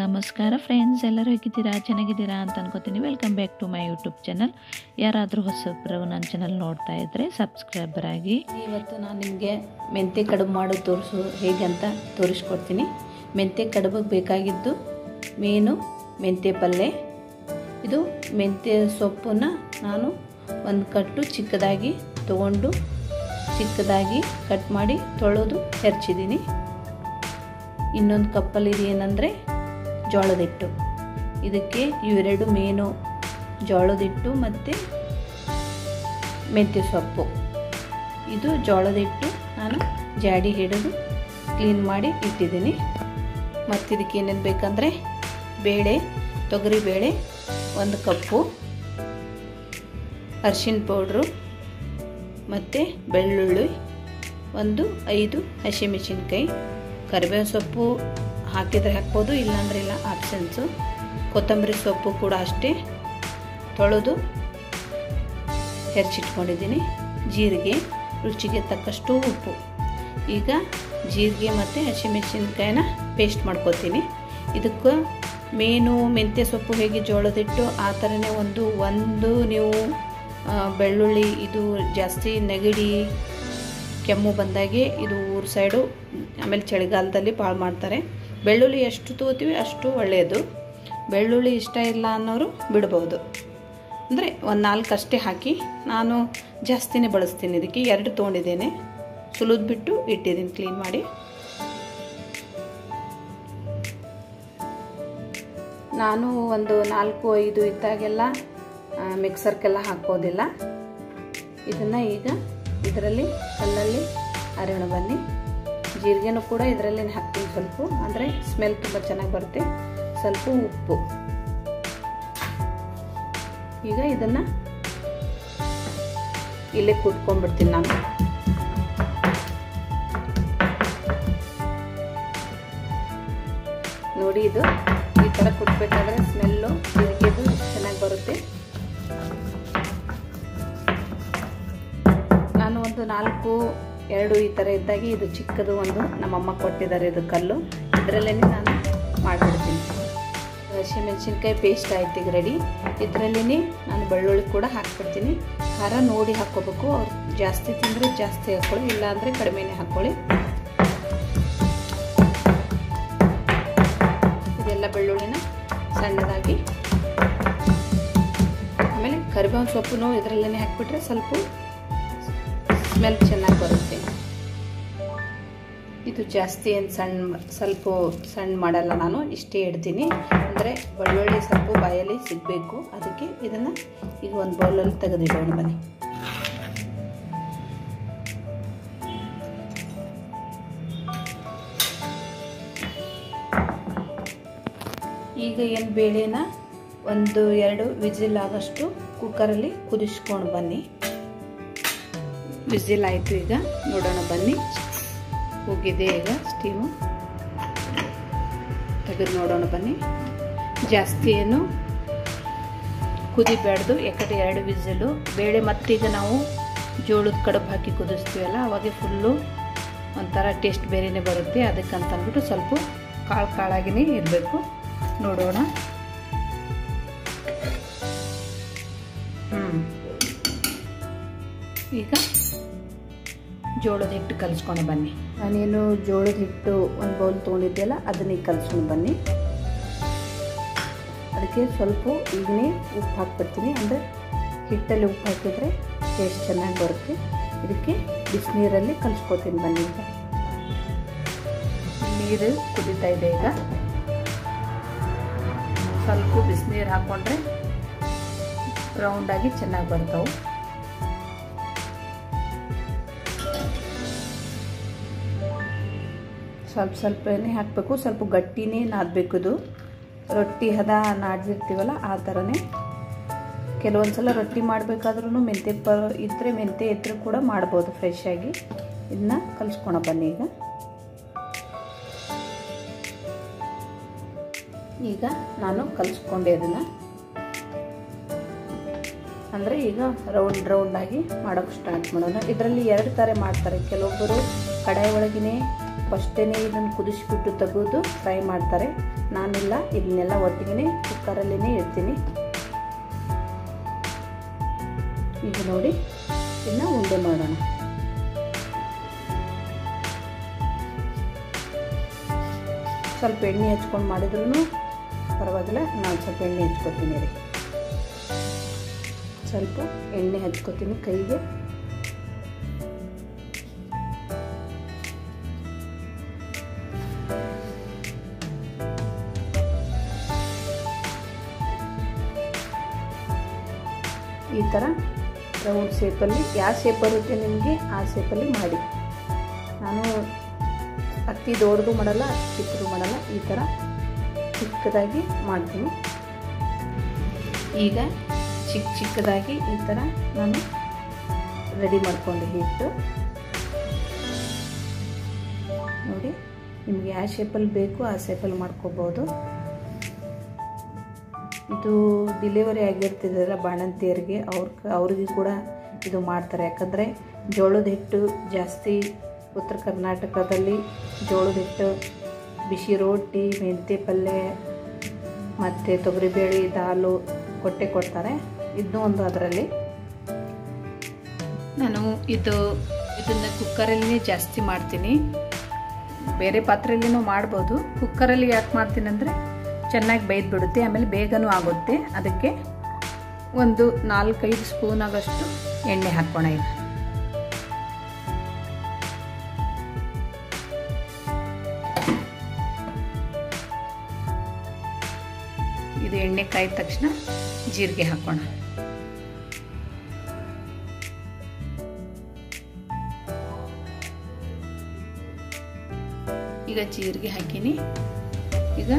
ನಮಸ್ಕಾರ ಫ್ರೆಂಡ್ಸ್ ಎಲ್ಲರೂ ಹೇಗಿದ್ದೀರಾ? ಚೆನ್ನಾಗಿದ್ದೀರಾ ಅಂತ ಅನ್ಕೋತೀನಿ. Welcome back to my YouTube channel ಯಾರಾದರೂ ಹೊಸಬ್ರು ನನ್ನ ಚಾನಲ್ ನೋಡ್ತಾ ಇದ್ದರೆ ಸಬ್ಸ್ಕ್ರೈಬರ್ ಆಗಿ. ಇವತ್ತು ನಾನು ನಿಮಗೆ ಮೆಂತ್ಯ ಕಡುಬು ಮಾಡೋದು ತೋರಿಸು, ಹೇಗೆ ಅಂತ ತೋರಿಸ್ಕೊಡ್ತೀನಿ. ಮೆಂತ್ಯ ಕಡುಬಿಗೆ ಬೇಕಾಗಿದ್ದು ಮೀನು, ಮೆಂತ್ಯ ಪಲ್ಯ ಇದು ಮೆಂತ್ಯ ಸೊಪ್ಪನ್ನು ನಾನು ಒಂದು ಕಟ್ಟು ಚಿಕ್ಕದಾಗಿ ತಗೊಂಡು ಚಿಕ್ಕದಾಗಿ ಕಟ್ ಮಾಡಿ ತೊಳೆದು ಹೆರ್ಚಿದ್ದೀನಿ. ಇನ್ನೊಂದು ಕಪ್ಪಲ್ಲಿ ಏನಂದರೆ ಜೋಳದ ಹಿಟ್ಟು ಇದಕ್ಕೆ ಇವೆರಡು ಮೇನು ಜೋಳದಿಟ್ಟು ಮತ್ತು ಮೆಂತ್ಯ ಸೊಪ್ಪು. ಇದು ಜೋಳದ ಹಿಟ್ಟು ನಾನು ಜಾಡಿ ಹಿಡಿದು ಕ್ಲೀನ್ ಮಾಡಿ ಇಟ್ಟಿದ್ದೀನಿ. ಮತ್ತು ಇದಕ್ಕೆ ಏನೇನು ಬೇಕಂದರೆ ಬೇಳೆ, ತೊಗರಿ ಬೇಳೆ, ಒಂದು ಕಪ್ಪು ಅರ್ಶಿಣ ಪೌಡ್ರು ಮತ್ತು ಬೆಳ್ಳುಳ್ಳಿ, ಒಂದು ಐದು ಹಸಿಮೆಣಸಿನ್ಕಾಯಿ ಕರಿಬೇವು ಸೊಪ್ಪು ಹಾಕಿದರೆ ಹಾಕ್ಬೋದು, ಇಲ್ಲಾಂದ್ರೆ ಇಲ್ಲ ಆಪ್ಷನ್ಸು ಕೊತ್ತಂಬರಿ ಸೊಪ್ಪು ಕೂಡ ಅಷ್ಟೇ. ತೊಳೆದು ಹೆಚ್ಚಿಟ್ಕೊಂಡಿದ್ದೀನಿ ಜೀರಿಗೆ, ರುಚಿಗೆ ತಕ್ಕಷ್ಟು ಉಪ್ಪು. ಈಗ ಜೀರಿಗೆ ಮತ್ತು ಹಸಿಮೆಣಸಿನ್ಕಾಯಿನ ಪೇಸ್ಟ್ ಮಾಡ್ಕೊತೀನಿ. ಇದಕ್ಕೆ ಮೇನು, ಮೆಂತ್ಯ ಸೊಪ್ಪು ಹೇಗೆ ಜೋಳದಿಟ್ಟು ಆ ಥರನೇ ಒಂದು ಒಂದು ನೀವು ಬೆಳ್ಳುಳ್ಳಿ, ಇದು ಜಾಸ್ತಿ ನೆಗಡಿ, ಕೆಮ್ಮು ಬಂದಾಗೆ ಇದು ಊರ ಸೈಡು ಆಮೇಲೆ ಚಳಿಗಾಲದಲ್ಲಿ ಭಾಳ ಮಾಡ್ತಾರೆ. ಬೆಳ್ಳುಳ್ಳಿ ಎಷ್ಟು ತೂತೀವಿ ಅಷ್ಟು ಒಳ್ಳೆಯದು. ಬೆಳ್ಳುಳ್ಳಿ ಇಷ್ಟ ಇಲ್ಲ ಅನ್ನೋರು ಬಿಡ್ಬೋದು. ಅಂದರೆ ಒಂದು ನಾಲ್ಕು ಅಷ್ಟೇ ಹಾಕಿ ನಾನು ಜಾಸ್ತಿನೇ ಬಳಸ್ತೀನಿ. ಇದಕ್ಕೆ ಎರಡು ತೊಗೊಂಡಿದ್ದೇನೆ. ಸುಲಿದ್ಬಿಟ್ಟು ಇಟ್ಟಿದ್ದೀನಿ ಕ್ಲೀನ್ ಮಾಡಿ. ನಾನು ಒಂದು ನಾಲ್ಕು, ಐದು ಇದ್ದಾಗೆಲ್ಲ ಮಿಕ್ಸರ್ಗೆಲ್ಲ ಹಾಕೋದಿಲ್ಲ. ಇದನ್ನು ಈಗ ಇದರಲ್ಲಿ, ಕಲ್ಲಲ್ಲಿ ಅರಿಯೋಣ ಬನ್ನಿ. ಜೀರಿಗೆನೂ ಕೂಡ ಇದರಲ್ಲಿ ಹಾಕ್ತೀನಿ ಸ್ವಲ್ಪ. ಅಂದರೆ ಸ್ಮೆಲ್ ತುಂಬ ಚೆನ್ನಾಗಿ ಬರುತ್ತೆ. ಸ್ವಲ್ಪ ಉಪ್ಪು. ಈಗ ಇದನ್ನು ಇಲ್ಲೇ ಕುಟ್ಕೊಂಡ್ಬಿಡ್ತೀನಿ ನಾನು. ನೋಡಿ ಇದು ಈ ಥರ ಕುಟ್ಬೇಕಾದ್ರೆ ಸ್ಮೆಲ್ಲು ಜೀರಿಗೆದು ಚೆನ್ನಾಗಿ ಬರುತ್ತೆ. ನಾನು ಒಂದು ನಾಲ್ಕು ಎರಡು ಈ ಥರ ಇದ್ದಾಗೆ ಇದು ಚಿಕ್ಕದು ಒಂದು ನಮ್ಮಮ್ಮ ಕೊಟ್ಟಿದ್ದಾರೆ ಇದು ಕಲ್ಲು. ಇದರಲ್ಲೇ ನಾನು ಮಾಡಿಬಿಡ್ತೀನಿ. ಹಸಿಮೆಣ್ಸಿನ್ಕಾಯಿ ಪೇಸ್ಟ್ ಆಯ್ತು ಈಗ ರೆಡಿ ಇದರಲ್ಲೇ ನಾನು ಬೆಳ್ಳುಳ್ಳಿ ಕೂಡ ಹಾಕ್ಬಿಡ್ತೀನಿ. ಖಾರ ನೋಡಿ ಹಾಕ್ಕೋಬೇಕು. ಅವ್ರು ಜಾಸ್ತಿ ತಿಂದರೆ ಜಾಸ್ತಿ ಹಾಕ್ಕೊಳ್ಳಿ ಇಲ್ಲಾಂದರೆ ಕಡಿಮೆನೇ ಹಾಕ್ಕೊಳ್ಳಿ ಇದೆಲ್ಲ ಬೆಳ್ಳುಳ್ಳಿನ ಸಣ್ಣದಾಗಿ. ಆಮೇಲೆ ಕರಿಬೇವಿನ ಸೊಪ್ಪು ಇದರಲ್ಲೇ ಹಾಕ್ಬಿಟ್ರೆ ಸ್ವಲ್ಪ ಸ್ಮೆಲ್ ಚೆನ್ನಾಗಿ ಬರುತ್ತೆ. ಇದು ಜಾಸ್ತಿ ಏನು ಸಣ್ಣ ಸ್ವಲ್ಪ ಸಣ್ಣ ಮಾಡಲ್ಲ ನಾನು, ಇಷ್ಟೇ ಇಡ್ತೀನಿ. ಅಂದರೆ ಬೆಳ್ಳುಳ್ಳಿ ಸ್ವಲ್ಪ ಬಾಯಲ್ಲಿ ಸಿಗಬೇಕು. ಅದಕ್ಕೆ ಇದನ್ನು ಈಗ ಒಂದು ಬೌಲಲ್ಲಿ ತೆಗೆದಿಡೋಣ, ಬನ್ನಿ. ಈಗ ಏನು ಬೇಳೆನ ಒಂದು ಎರಡು ವಿಜಿಲ್ ಆಗೋಷ್ಟು ಕುಕ್ಕರಲ್ಲಿ ಕುದಿಸ್ಕೊಂಡು ಬನ್ನಿ. ವಿಸಿಲ್ ಆಯಿತು ಈಗ. ನೋಡೋಣ, ಬನ್ನಿ. ಹೋಗಿದೆ ಈಗ ಸ್ಟೀಮು ತೆಗೆದು ನೋಡೋಣ, ಬನ್ನಿ. ಜಾಸ್ತಿ ಏನು ಕುದಿಬೇಡ್ದು. ಯಾಕಡೆ ಎರಡು ವಿಸಿಲು. ಬೇಳೆ ಮತ್ತೀಗ ನಾವು ಜೋಳದ ಕಡುಬು ಹಾಕಿ ಕುದಿಸ್ತೀವಲ್ಲ, ಅವಾಗೆ ಫುಲ್ಲು ಒಂಥರ ಟೇಸ್ಟ್ ಬೇರೆಯೇ ಬರುತ್ತೆ. ಅದಕ್ಕಂತಂದ್ಬಿಟ್ಟು ಸ್ವಲ್ಪ ಕಾಳು ಕಾಳಾಗಿನೇ ಇರಬೇಕು. ನೋಡೋಣ. ಜೋಳದ ಹಿಟ್ಟು ಕಲಿಸ್ಕೊಂಡು ಬನ್ನಿ. ನಾನೇನು ಜೋಳದ ಹಿಟ್ಟು ಒಂದು ಬೌಲ್ ತೊಗೊಂಡಿದ್ದೆಲ್ಲ ಅದನ್ನೇ ಕಲಿಸ್ಕೊಂಡು ಬನ್ನಿ. ಅದಕ್ಕೆ ಸ್ವಲ್ಪ ಈಗನೇ ಉಪ್ಪು ಹಾಕ್ಬಿಡ್ತೀನಿ. ಅಂದರೆ ಹಿಟ್ಟಲ್ಲಿ ಉಪ್ಪು ಹಾಕಿದರೆ ಟೇಸ್ಟ್ ಚೆನ್ನಾಗಿ ಬರುತ್ತೆ. ಇದಕ್ಕೆ ಬಿಸಿನೀರಲ್ಲಿ ಕಲಿಸ್ಕೊತೀನಿ ಬನ್ನಿ ಈಗ. ನೀರು ಕುದೀತಾ ಇದೆ ಈಗ. ಸ್ವಲ್ಪ ಬಿಸಿನೀರು ಹಾಕ್ಕೊಂಡ್ರೆ ರೌಂಡಾಗಿ ಚೆನ್ನಾಗಿ ಬರ್ತಾವೆ. ಸ್ವಲ್ಪ ಸ್ವಲ್ಪನೇ ಹಾಕಬೇಕು, ಸ್ವಲ್ಪ ಗಟ್ಟಿನೇ ನಾದಬೇಕು ಇದು. ರೊಟ್ಟಿ ಹದ ನಾಡ್ದಿರ್ತೀವಲ್ಲ, ಆ ಥರನೇ ಕೆಲವೊಂದು ಸಲ ರೊಟ್ಟಿ ಮಾಡಬೇಕಾದ್ರೂ ಮೆಂತ್ಯ ಪ ಇದ್ದರೆ ಮೆಂತೆ ಇದ್ದರೂ ಕೂಡ ಮಾಡ್ಬೋದು ಫ್ರೆಶ್ ಇದನ್ನ ಕಲಿಸ್ಕೊಳ ಬನ್ನಿ ಈಗ. ಈಗ ನಾನು ಕಲಿಸ್ಕೊಂಡೆ ಅದನ್ನು. ಅಂದರೆ ಈಗ ರೌಂಡ್ ರೌಂಡಾಗಿ ಮಾಡೋಕ್ಕೆ ಸ್ಟಾರ್ಟ್ ಮಾಡೋಣ. ಇದರಲ್ಲಿ ಎರಡು ಥರ ಮಾಡ್ತಾರೆ. ಕೆಲವೊಬ್ಬರು ಕಡಾಯಿ ಒಳಗಿನೇ ಫಸ್ಟೇ ಇದನ್ನು ಕುದಿಸ್ಬಿಟ್ಟು ತೆಗೆದು ಫ್ರೈ ಮಾಡ್ತಾರೆ. ನಾನಿಲ್ಲ, ಇದನ್ನೆಲ್ಲ ಒಟ್ಟಿಗೆ ಕುಕ್ಕರಲ್ಲೇ ಇರ್ತೀನಿ ಈಗ ನೋಡಿ ಇನ್ನು ಉಂಡೆ ಮಾಡೋಣ. ಸ್ವಲ್ಪ ಎಣ್ಣೆ ಹಚ್ಕೊಂಡು ಮಾಡಿದ್ರೂ ಪರವಾಗಿಲ್ಲ, ನಾನು ಸ್ವಲ್ಪ ಎಣ್ಣೆ ಹಚ್ಕೊತೀನಿ ರೀ. ಸ್ವಲ್ಪ ಎಣ್ಣೆ ಹಚ್ಕೊತೀನಿ ಕೈಗೆ. ಈ ಥರ ರೌಂಡ್ ಶೇಪಲ್ಲಿ ಯಾವ ಶೇಪ್ ಬರುತ್ತೆ ನಿಮಗೆ ಆ ಶೇಪಲ್ಲಿ ಮಾಡಿ. ನಾನು ಅತಿ ದೊಡ್ಡದು ಮಾಡಲ್ಲ, ಚಿಕ್ಕದು ಮಾಡಲ್ಲ, ಈ ಥರ ಚಿಕ್ಕದಾಗಿ ಮಾಡ್ತೀನಿ. ಈಗ ಚಿಕ್ಕ ಚಿಕ್ಕದಾಗಿ ಈ ಥರ ನಾನು ರೆಡಿ ಮಾಡ್ಕೊಂಡೆ ಹಿಟ್ಟು ನೋಡಿ ನಿಮಗೆ ಯಾವ ಶೇಪಲ್ಲಿ ಬೇಕು ಆ ಶೇಪಲ್ಲಿ ಮಾಡ್ಕೋಬೋದು. ಇದು ಡಿಲಿವರಿ ಆಗಿರ್ತಿದ್ದಲ್ಲ ಬಾಣಂತಿಯರಿಗೆ ಅವ್ರ ಅವ್ರಿಗೆ ಕೂಡ ಇದು ಮಾಡ್ತಾರೆ. ಯಾಕಂದರೆ ಜೋಳದ ಹಿಟ್ಟು ಜಾಸ್ತಿ ಉತ್ತರ ಕರ್ನಾಟಕದಲ್ಲಿ ಜೋಳದ ಹಿಟ್ಟು, ಬಿಸಿ ರೊಟ್ಟಿ ಮೆಂತೆ ಪಲ್ಯ, ಮತ್ತು ತೊಗರಿಬೇಳೆ, ದಾಲು, ಕೊಟ್ಟೆ ಕೊಡ್ತಾರೆ. ಇದನ್ನೂ ಒಂದು ಅದರಲ್ಲಿ. ನಾನು ಇದು ಇದನ್ನು ಕುಕ್ಕರಲ್ಲಿ ಜಾಸ್ತಿ ಮಾಡ್ತೀನಿ. ಬೇರೆ ಪಾತ್ರೆಯಲ್ಲಿನೂ ಮಾಡ್ಬೋದು. ಕುಕ್ಕರಲ್ಲಿ ಯಾಕೆ ಮಾಡ್ತೀನಿ ಅಂದರೆ ಚೆನ್ನಾಗಿ ಬೇಯ್ದು ಬಿಡುತ್ತೆ ಆಮೇಲೆ ಬೇಗನೂ ಆಗುತ್ತೆ. ಅದಕ್ಕೆ ಒಂದು ನಾಲ್ಕೈದು ಸ್ಪೂನ್ ಆಗಷ್ಟು ಎಣ್ಣೆ ಹಾಕೋಣ ಈಗ ಇದು ಎಣ್ಣೆ ಕಾಯ್ದ ತಕ್ಷಣ ಜೀರಿಗೆ ಹಾಕೋಣ ಈಗ ಜೀರಿಗೆ ಹಾಕಿನಿ. ಈಗ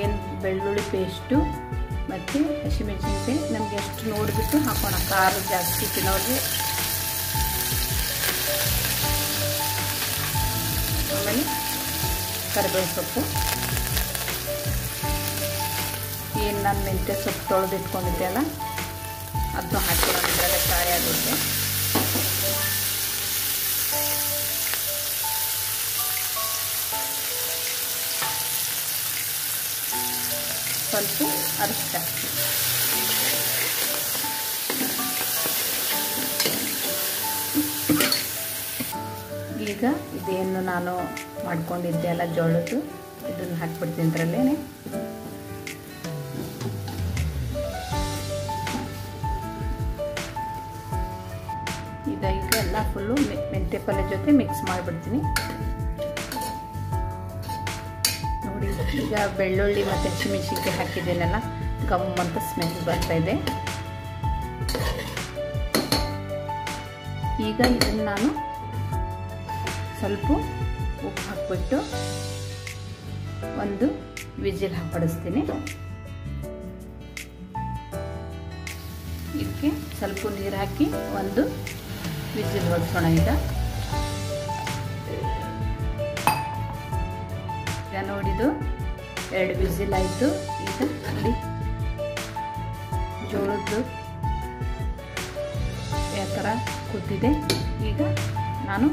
ಇದೇನು ಬೆಳ್ಳುಳ್ಳಿ ಪೇಸ್ಟು ಮತ್ತು ಹಸಿಮೆಣಸಿನ್ಕಾಯಿ ನಮಗೆ ಎಷ್ಟು ನೋಡಿಬಿಟ್ಟು ಹಾಕೋಣ. ಖಾರ ಜಾಸ್ತಿ ತಿನ್ನೋರಿಗೆ. ಆಮೇಲೆ ಕರಿಬೇವು ಸೊಪ್ಪು. ಏನು ನಾನು ಮೆಂತ್ಯ ಸೊಪ್ಪು ತೊಳೆದಿಟ್ಕೊಂಡಿದ್ದೆ ಅಲ್ಲ ಅದನ್ನು ಹಾಕಿ ಕಾಯಿ ಆಗುತ್ತೆ ಸ್ವಲ್ಪ ಅರಿಶಿನ ಈಗ ಇದೇನು ನಾನು ಮಾಡ್ಕೊಂಡಿದ್ದೆ ಅಲ್ಲ, ಜೋಳದ್ದು. ಇದನ್ನು ಹಾಕ್ಬಿಡ್ತೀನಿ ಇದರಲ್ಲೇ ಇದೀಗ ಎಲ್ಲ ಫುಲ್ಲು ಮೆಂತ್ಯ ಪಲ್ಯ ಜೊತೆ ಮಿಕ್ಸ್ ಮಾಡಿಬಿಡ್ತೀನಿ. ನೋಡಿ. ಈಗ ಬೆಳ್ಳುಳ್ಳಿ ಮತ್ತು ಹಸಿಮೆಣಸಿನ್ಕಾಯಿ ಹಾಕಿದ್ದೇನಲ್ಲ ಗಮ್ ಅಂತ ಸ್ಮೆಲ್ ಬರ್ತಾ ಇದೆ. ಈಗ ಇದನ್ನು ನಾನು ಸ್ವಲ್ಪ ಉಪ್ಪು ಹಾಕ್ಬಿಟ್ಟು ಒಂದು ವಿಜಿಲ್ ಹಾಕಡಿಸ್ತೀನಿ ಇದಕ್ಕೆ ಸ್ವಲ್ಪ ನೀರು ಹಾಕಿ ಒಂದು ವಿಜಿಲ್ ಹೊಡ್ಸೋಣ ಈಗ. ನೋಡಿದು ಎರಡು ವಿಸಿಲ್ ಆಯಿತು. ಈಗ ಅಲ್ಲಿ ಜೋಳದ್ದು. ಯಾವ ಥರ ಕುದ್ದಿದೆ ಈಗ ನಾನು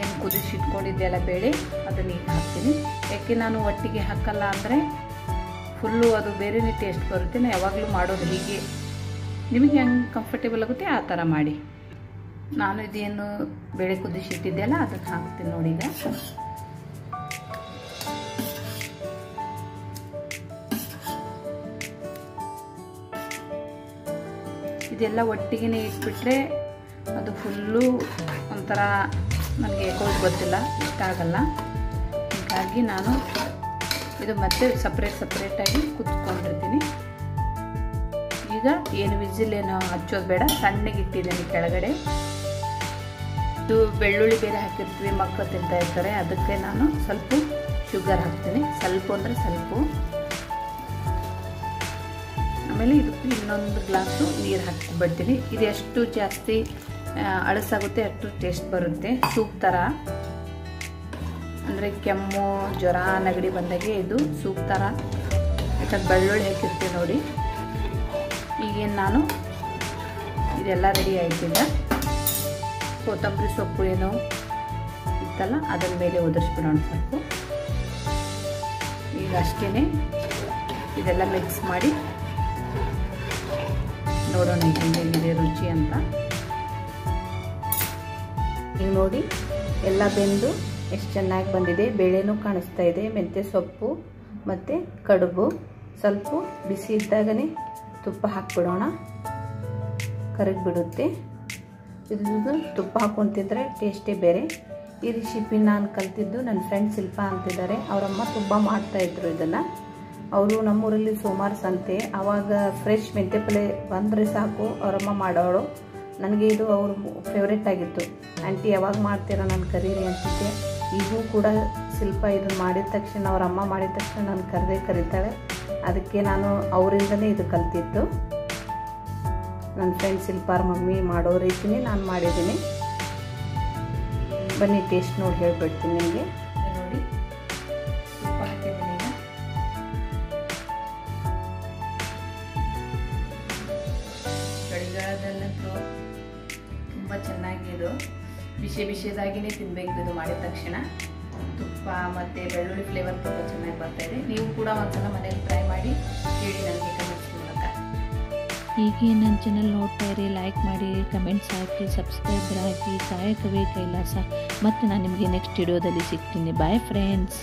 ಏನು ಕುದಿಸಿಟ್ಕೊಂಡಿದ್ದೆಲ್ಲ ಬೇಳೆ ಅದನ್ನ ಈಗ ಹಾಕ್ತೀನಿ. ಯಾಕೆ ನಾನು ಒಟ್ಟಿಗೆ ಹಾಕಲ್ಲ ಅಂದರೆ ಫುಲ್ಲು ಅದು ಬೇರೆನೇ ಟೇಸ್ಟ್ ಬರುತ್ತೆ. ನಾನು ಯಾವಾಗಲೂ ಮಾಡೋದು ಹೀಗೆ. ನಿಮಗೆ ಹೆಂಗೆ ಕಂಫರ್ಟೇಬಲ್ ಆಗುತ್ತೆ ಆ ಥರ ಮಾಡಿ. ನಾನು ಇದೇನು ಬೇಳೆ ಕುದಿಸಿಟ್ಟಿದ್ದೆಲ್ಲ ಅದನ್ನು ಹಾಕ್ತೀನಿ ನೋಡಿ ಈಗ. ಇದೆಲ್ಲ ಒಟ್ಟಿಗೆ ಇಟ್ಬಿಟ್ರೆ ಅದು ಫುಲ್ಲು ಒಂಥರ ನನಗೆ ಯಾಕೋದು ಗೊತ್ತಿಲ್ಲ, ಇಷ್ಟ ಆಗಲ್ಲ. ಹೀಗಾಗಿ ನಾನು ಇದು ಮತ್ತೆ ಸಪ್ರೇಟ್ ಸಪ್ರೇಟಾಗಿ ಕುತ್ಕೊಂಡಿರ್ತೀನಿ. ಈಗ ಏನು ವಿಸಿಲ್ ಏನು ಹಚ್ಚೋದು ಬೇಡ, ಸಣ್ಣಗೆ ಇಟ್ಟಿದ್ದೀನಿ ಕೆಳಗಡೆ. ಇದು ಬೆಳ್ಳುಳ್ಳಿ ಬೇರೆ ಹಾಕಿರ್ತೀವಿ ಮಕ್ಕಳು ತಿಂತಾಯಿರ್ತಾರೆ ಅದಕ್ಕೆ ನಾನು ಸ್ವಲ್ಪ ಶುಗರ್ ಹಾಕ್ತೀನಿ. ಸ್ವಲ್ಪ ಅಂದರೆ ಸ್ವಲ್ಪ. ಆಮೇಲೆ ಇದಕ್ಕೆ ಇನ್ನೊಂದು ಗ್ಲಾಸು ನೀರು ಹಾಕಿಬಿಡ್ತೀನಿ. ಇದು ಎಷ್ಟು ಜಾಸ್ತಿ ಅಳಸಾಗುತ್ತೆ ಅಷ್ಟು ಟೇಸ್ಟ್ ಬರುತ್ತೆ. ಸೂಪ್ ಥರ ಅಂದರೆ ಕೆಮ್ಮು, ಜ್ವರ, ನೆಗಡಿ ಬಂದಾಗೆ ಇದು ಸೂಪ್ ಥರ ಯಾಕಂದ್ರೆ ಬೆಳ್ಳುಳ್ಳಿ ಹಾಕಿರ್ತೀನಿ ನೋಡಿ. ಈಗೇನು ನಾನು ಇದೆಲ್ಲ ರೆಡಿ ಆಯ್ತಿದೆ. ಕೊತ್ತಂಬರಿ ಸೊಪ್ಪು ಏನು ಇತ್ತಲ್ಲ ಅದರ ಮೇಲೆ ಒದರ್ಸ್ಬಿಡೋಣ ಸ್ವಲ್ಪ. ಈಗ ಅಷ್ಟೇ ಇದೆಲ್ಲ ಮಿಕ್ಸ್ ಮಾಡಿ ನೋಡೋಣ ಹೇಗಿದೆ ರುಚಿ ಅಂತ. ಈಗ ನೋಡಿ, ಎಲ್ಲ ಬೆಂದು ಎಷ್ಟು ಚೆನ್ನಾಗಿ ಬಂದಿದೆ. ಬೇಳೆನೂ ಕಾಣಿಸ್ತಾ ಇದೆ, ಮೆಂತ್ಯ ಸೊಪ್ಪು ಮತ್ತು ಕಡುಬು. ಸ್ವಲ್ಪ ಬಿಸಿ ಇದ್ದಾಗನೇ ತುಪ್ಪ ಹಾಕ್ಬಿಡೋಣ. ಕರಗಿಬಿಡುತ್ತೆ ಇದು ತುಪ್ಪ ಹಾಕ್ಕೊಂತಿದ್ರೆ ಟೇಸ್ಟೇ ಬೇರೆ. ಈ ರೆಸಿಪಿ ನಾನು ಕಲ್ತಿದ್ದು ನನ್ನ ಫ್ರೆಂಡ್ ಶಿಲ್ಪ ಅಂತಿದ್ದಾರೆ. ಅವರಮ್ಮ ತುಂಬ ಮಾಡ್ತಾಯಿದ್ರು ಇದನ್ನು. ಅವರು ನಮ್ಮೂರಲ್ಲಿ ಸೋಮವಾರ ಸಂತೆ. ಆವಾಗ ಫ್ರೆಶ್ ಮೆಂತ್ಯ ಪಲ್ಯ ಬಂದರೆ ಸಾಕು, ಅವರಮ್ಮ ಮಾಡೋಳು ನನಗೆ ಇದು ಅವ್ರ ಫೇವ್ರೆಟ್ ಆಗಿತ್ತು. ಆಂಟಿ, ಯಾವಾಗ ಮಾಡ್ತೀರಾ ನಾನು ಕರೀರಿ ಅಂತಿದ್ದೆ ಈಗೂ ಕೂಡ ಶಿಲ್ಪ ಇದನ್ನು ಮಾಡಿದ ತಕ್ಷಣ, ಅವ್ರ ಅಮ್ಮ ಮಾಡಿದ ತಕ್ಷಣ ನಾನು ಕರೆದೇ ಕರೀತಾಳೆ. ಅದಕ್ಕೆ ನಾನು ಅವರಿಂದನೇ ಇದು ಕಲ್ತಿತ್ತು ನನ್ನ ಫ್ರೆಂಡ್ ಶಿಲ್ಪಾರ ಮಮ್ಮಿ ಮಾಡೋ ರೀತಿನೇ ನಾನು ಮಾಡಿದ್ದೀನಿ. ಬನ್ನಿ ಟೇಸ್ಟ್ ನೋಡಿ ಹೇಳ್ಬಿಡ್ತೀನಿ ನಿಮಗೆ. ಚೆನ್ನಾಗಿ ಇದು ಬಿಸಿ ಬಿಸಿದಾಗಿನೇ ತಿನ್ನಬೇಕು ಇದು ಮಾಡಿದ ತಕ್ಷಣ. ತುಪ್ಪ ಮತ್ತು ಬೆಳ್ಳುಳ್ಳಿ ಫ್ಲೇವರ್ ತುಂಬ ಚೆನ್ನಾಗಿ ಬರ್ತಾ ಇದೆ. ನೀವು ಕೂಡ ಒಂದ್ಸಲ ಮನೇಲಿ ಟ್ರೈ ಮಾಡಿ ಹೇಳಿ ನನಗೆ ಕಮೆಂಟ್ಸ್ ಮೂಲಕ. ಹೀಗೆ ನನ್ನ ಚಾನಲ್ ನೋಡ್ತಾ ಇರಿ ಲೈಕ್ ಮಾಡಿ ಕಮೆಂಟ್ಸ್ ಹಾಕಿ ಸಬ್ಸ್ಕ್ರೈಬರ್ ಹಾಕಿ, ಸಹಾಯಕವೇ ಕೈಲಾಸ. ಮತ್ತು ನಾನು ನಿಮಗೆ ನೆಕ್ಸ್ಟ್ ವಿಡಿಯೋದಲ್ಲಿ ಸಿಗ್ತೀನಿ. Bye friends